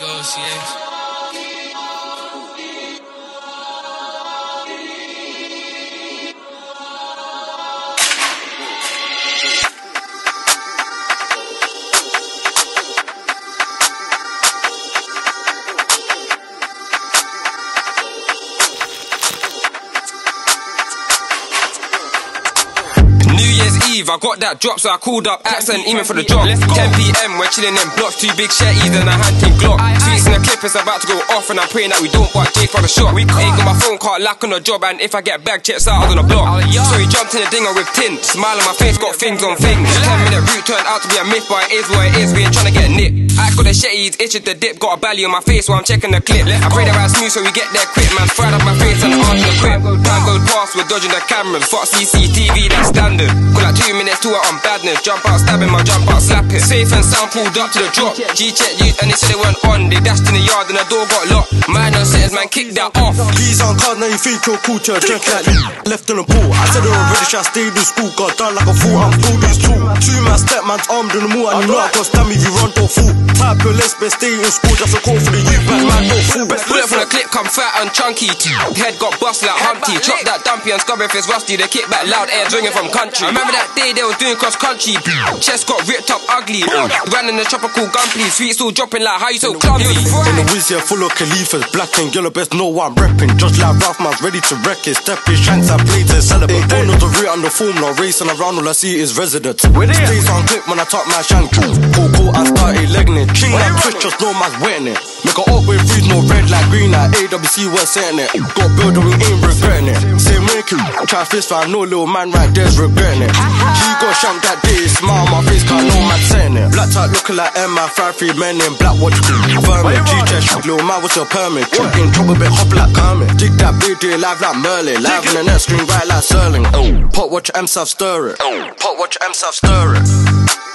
negotiation. Leave. I got that drop, so I called up accent even for the job. 10 p.m. We're chilling in blocks, two big shetties and a hunting Glock. Tweets in the clip is about to go off, and I'm praying that we don't butt Jake for the shot. Ain't got my phone card lock on the job, and if I get back, checks out I on the block. So he jumped in the dinger with tin, smile on my face, got things on things. 10 minute route turned out to be a myth, but it is what it is. We ain't trying to get nipped. I got the shetties, itching the dip, got a belly on my face while I'm checking the clip. I pray that I smooth so we get there quick, man. Fried up my face and arms the quick. Time goes past, we're dodging the cameras. Fuck CCTV, that's standard. Two minutes to it on badness. Jump out, stabbing my jump out, slap it. Safe and sound pulled up to the drop. G check you, and they said they weren't on. They dashed in the yard and the door got locked. Man, settings, man, kick that off. These on cards, now you think you're cool to drink like you left in the pool. I said already, should I stayed in school? Got done like a fool, I'm full this true. Two man step man's armed in the mood, and you know I got me, you run to a fool. Type your list, best stay in school, just a call for the youth, man, man, no fool. Bullet from the clip, come fat and chunky. Head got bust like Humpty. Chop that dumpy and scrub if it's rusty. They kick back loud, air ringing from country. I remember that day they was doing cross country. Chest got ripped up ugly. Ran in the tropical gun, please. Sweet still dropping like how you so clumsy. In the whiz here full of Khalifas, black and yellow, best know what I'm repping. Just like Ralph man's ready to wreck it. Step his shanks, I play to celebrate. Don't know the route and the formula, racing around, all I see is residents. Stays on clip when I talk my shank. Cool, cool, I started legging it. Ching that twitch, just know man's wetting it. A up with freeze, no red like green, like AWC was saying it. Got build we ain't regretting it. Same make you, try fist find no little man right there's regretting it. He got shanked that day, smile on my face, can't no man saying it. Black top looking like Emma, five three men in black watch, vermin. G-chest, little man, what's your permit? Truck in trouble, bit hop like Kermit. Dig that big day, live like Merlin. Live in the net, screen right like Sterling. Pot watch M South stir it. Pot watch M South stir it.